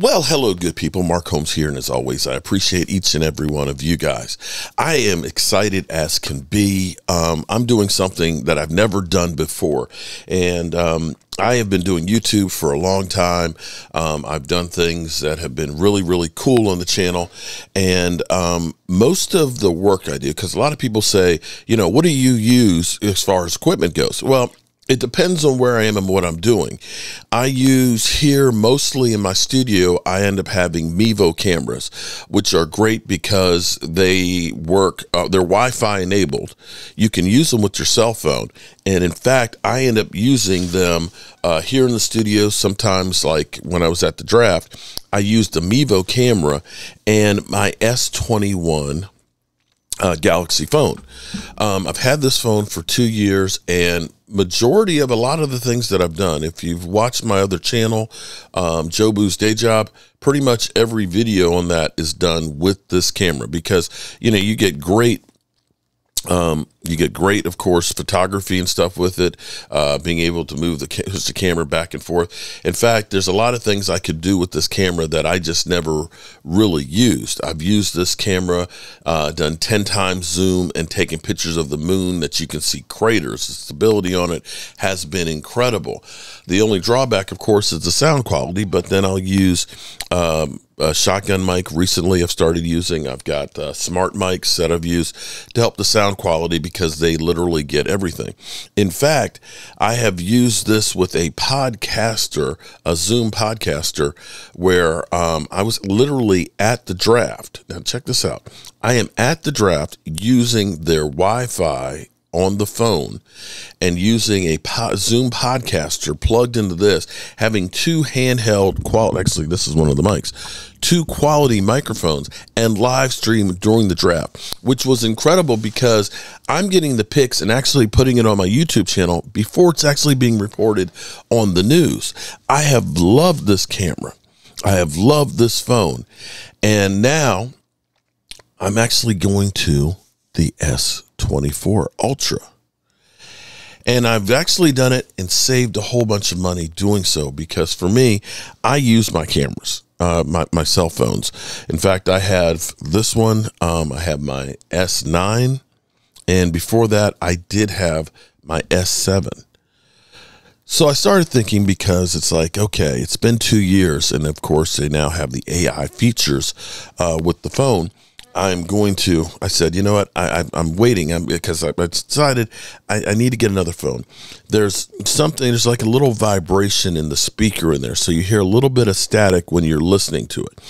Well, hello, good people. Mark Holmes here, and as always, I appreciate each and every one of you guys. I am excited as can be. Um, I'm doing something that I've never done before, and um, I have been doing YouTube for a long time. Um, I've done things that have been really, really cool on the channel. And um, most of the work I do, because a lot of people say, you know, what do you use as far as equipment goes? Well, it depends on where I am and what I'm doing. I use here mostly in my studio, I end up having Mevo cameras, which are great because they work, uh, they're Wi Fi enabled. You can use them with your cell phone. And in fact, I end up using them uh, here in the studio. Sometimes, like when I was at the draft, I used the Mevo camera and my S21 uh, Galaxy phone. Um, I've had this phone for two years, and majority of a lot of the things that I've done, if you've watched my other channel, um, Jobu's Day Job, pretty much every video on that is done with this camera because you know you get great um, you get great, of course, photography and stuff with it, uh, being able to move the, ca the camera back and forth. In fact, there's a lot of things I could do with this camera that I just never really used. I've used this camera, uh, done 10 times zoom and taken pictures of the moon that you can see craters. The stability on it has been incredible. The only drawback, of course, is the sound quality, but then I'll use um, a shotgun mic recently I've started using. I've got uh, smart mics that I've used to help the sound quality because they literally get everything. In fact, I have used this with a podcaster, a Zoom podcaster, where um, I was literally at the draft. Now, check this out. I am at the draft using their Wi Fi on the phone and using a Zoom podcaster plugged into this, having two handheld quality, actually, this is one of the mics, two quality microphones and live stream during the draft, which was incredible because I'm getting the pics and actually putting it on my YouTube channel before it's actually being reported on the news. I have loved this camera. I have loved this phone. And now I'm actually going to the S24 Ultra. And I've actually done it and saved a whole bunch of money doing so because for me, I use my cameras, uh, my, my cell phones. In fact, I have this one, um, I have my S9, and before that, I did have my S7. So I started thinking because it's like, okay, it's been two years, and of course, they now have the AI features uh, with the phone. I'm going to. I said, you know what? I, I am waiting I'm, because I, I decided I, I, need to get another phone. There's something. There's like a little vibration in the speaker in there, so you hear a little bit of static when you're listening to it.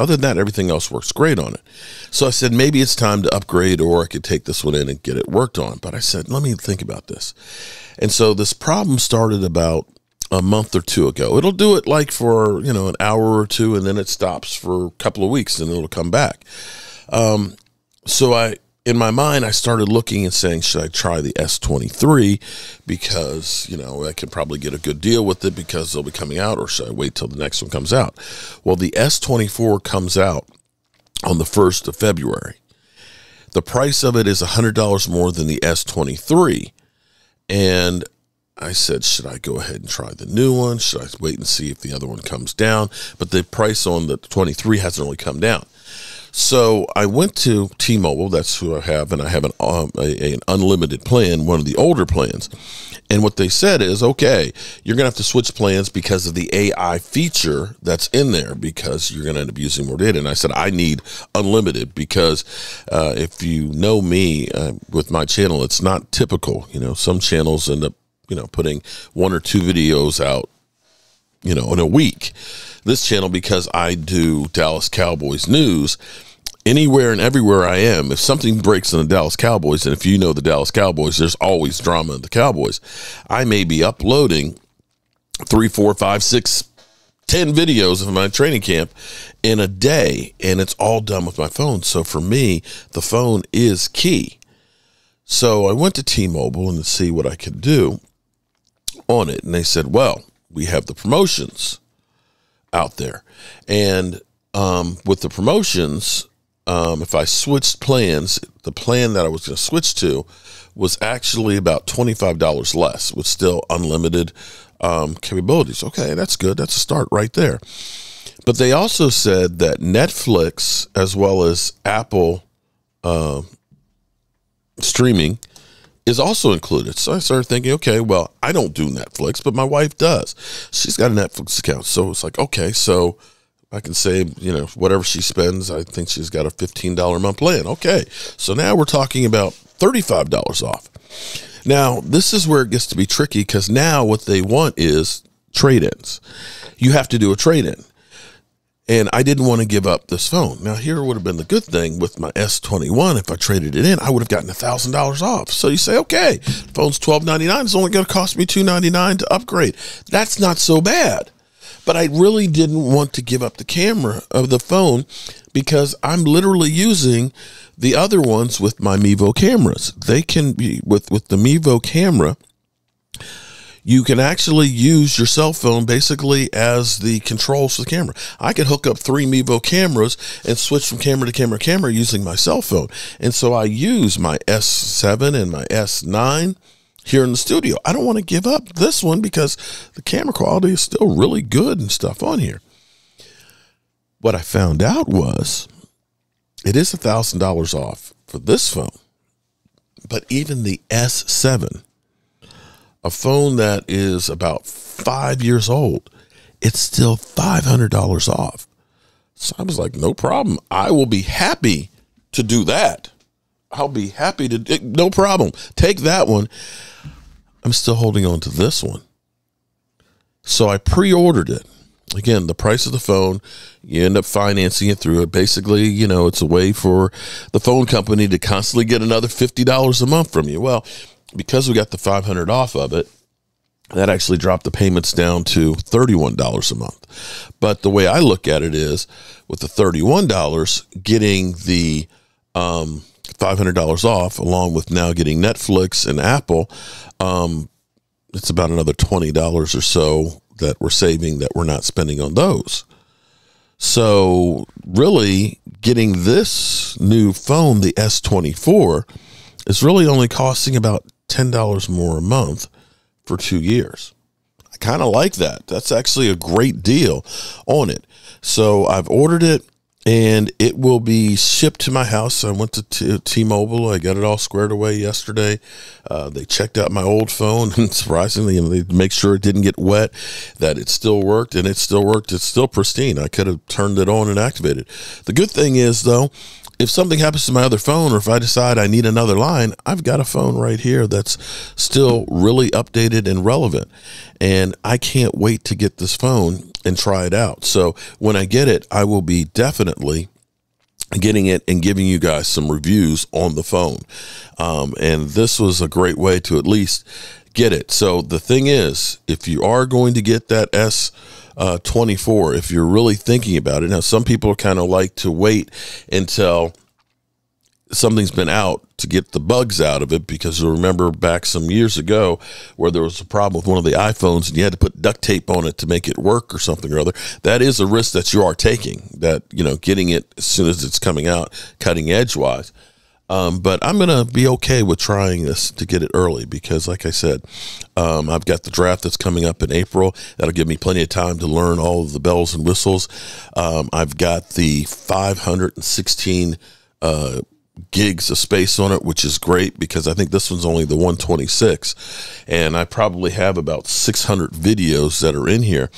Other than that, everything else works great on it. So I said maybe it's time to upgrade, or I could take this one in and get it worked on. But I said, let me think about this. And so this problem started about a month or two ago. It'll do it like for you know an hour or two, and then it stops for a couple of weeks, and it'll come back. Um, so I, in my mind, I started looking and saying, should I try the S23 because, you know, I can probably get a good deal with it because they'll be coming out, or should I wait till the next one comes out? Well, the S24 comes out on the 1st of February. The price of it is $100 more than the S23. And I said, should I go ahead and try the new one? Should I wait and see if the other one comes down? But the price on the 23 hasn't really come down. So I went to T-Mobile. That's who I have, and I have an um, a, an unlimited plan, one of the older plans. And what they said is, okay, you're going to have to switch plans because of the AI feature that's in there because you're going to end up using more data. And I said, I need unlimited because uh, if you know me uh, with my channel, it's not typical. You know, some channels end up, you know, putting one or two videos out, you know, in a week this channel because I do Dallas Cowboys news. Anywhere and everywhere I am, if something breaks in the Dallas Cowboys, and if you know the Dallas Cowboys, there's always drama in the Cowboys. I may be uploading three, four, five, six, ten videos of my training camp in a day, and it's all done with my phone. So for me, the phone is key. So I went to T-Mobile and to see what I could do on it, and they said, "Well, we have the promotions." out there. And um, with the promotions, um, if I switched plans, the plan that I was going to switch to was actually about $25 less with still unlimited um, capabilities. Okay, that's good. That's a start right there. But they also said that Netflix, as well as Apple uh, streaming, is also included. So I started thinking, okay, well, I don't do Netflix, but my wife does. She's got a Netflix account. So it's like, okay, so I can say, you know, whatever she spends, I think she's got a $15 a month plan. Okay. So now we're talking about $35 off. Now, this is where it gets to be tricky because now what they want is trade ins. You have to do a trade in. And I didn't want to give up this phone. Now, here would have been the good thing with my S21. If I traded it in, I would have gotten $1,000 off. So you say, okay, phone's $12.99. It's only going to cost me $2.99 to upgrade. That's not so bad. But I really didn't want to give up the camera of the phone because I'm literally using the other ones with my Mevo cameras. They can be with with the Mevo camera. You can actually use your cell phone basically as the controls for the camera. I can hook up three Mevo cameras and switch from camera to camera to camera using my cell phone. And so I use my S7 and my S9 here in the studio. I don't want to give up this one because the camera quality is still really good and stuff on here. What I found out was it is a thousand dollars off for this phone, but even the S7, a phone that is about five years old, it's still five hundred dollars off. So I was like, no problem. I will be happy to do that. I'll be happy to no problem. Take that one. I'm still holding on to this one. So I pre ordered it. Again, the price of the phone, you end up financing it through it. Basically, you know, it's a way for the phone company to constantly get another $50 a month from you. Well, because we got the 500 off of it, that actually dropped the payments down to $31 a month. But the way I look at it is with the $31, getting the um, $500 off, along with now getting Netflix and Apple, um, it's about another $20 or so that we're saving that we're not spending on those. So, really, getting this new phone, the S24, is really only costing about $10 more a month for two years. I kind of like that. That's actually a great deal on it. So, I've ordered it and it will be shipped to my house. I went to T- T-Mobile. I got it all squared away yesterday. Uh, they checked out my old phone, and surprisingly, you know, they make sure it didn't get wet, that it still worked, and it still worked. It's still pristine. I could have turned it on and activated. The good thing is, though, if something happens to my other phone or if I decide I need another line, I've got a phone right here that's still really updated and relevant. And I can't wait to get this phone and try it out. So when I get it, I will be definitely getting it and giving you guys some reviews on the phone. Um, and this was a great way to at least get it. So the thing is, if you are going to get that S uh, 24 if you're really thinking about it. Now, some people kind of like to wait until something's been out to get the bugs out of it because you remember back some years ago where there was a problem with one of the iPhones and you had to put duct tape on it to make it work or something or other. That is a risk that you are taking that, you know, getting it as soon as it's coming out cutting edge wise. Um, but I'm going to be okay with trying this to get it early because, like I said, um, I've got the draft that's coming up in April. That'll give me plenty of time to learn all of the bells and whistles. Um, I've got the 516 uh, gigs of space on it, which is great because I think this one's only the 126. And I probably have about 600 videos that are in here.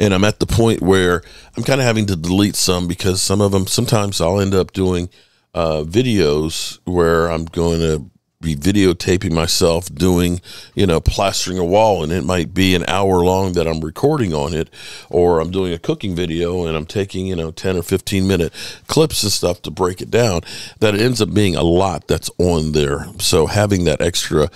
And I'm at the point where I'm kind of having to delete some because some of them, sometimes I'll end up doing uh, videos where I'm going to be videotaping myself doing, you know, plastering a wall, and it might be an hour long that I'm recording on it, or I'm doing a cooking video and I'm taking, you know, 10 or 15 minute clips and stuff to break it down. That it ends up being a lot that's on there. So having that extra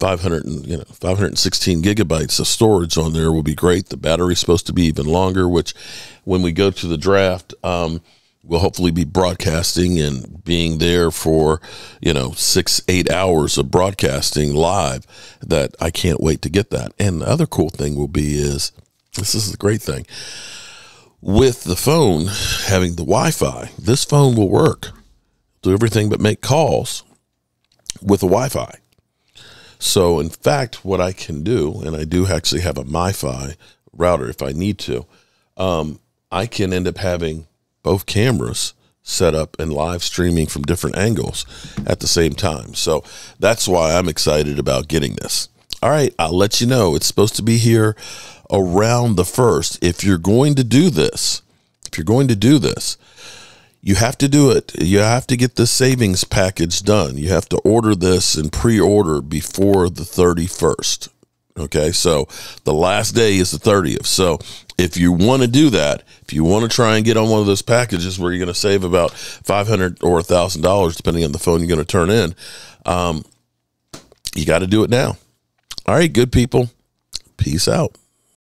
500, you know, 516 gigabytes of storage on there will be great. The battery's supposed to be even longer, which when we go to the draft, um, we'll hopefully be broadcasting and being there for you know six eight hours of broadcasting live that i can't wait to get that. And the other cool thing will be is this is the great thing with the phone having the wi-fi this phone will work. Do everything but make calls with the wi-fi. So in fact what i can do and i do actually have a mi-fi router if i need to um, I can end up having both cameras set up and live streaming from different angles at the same time. So that's why I'm excited about getting this. All right, I'll let you know. It's supposed to be here around the first. If you're going to do this, if you're going to do this, you have to do it. You have to get the savings package done. You have to order this and pre order before the 31st. Okay, so the last day is the 30th. So if you want to do that, if you want to try and get on one of those packages where you're going to save about 500 or $1,000, depending on the phone you're going to turn in, um, you got to do it now. All right, good people. Peace out.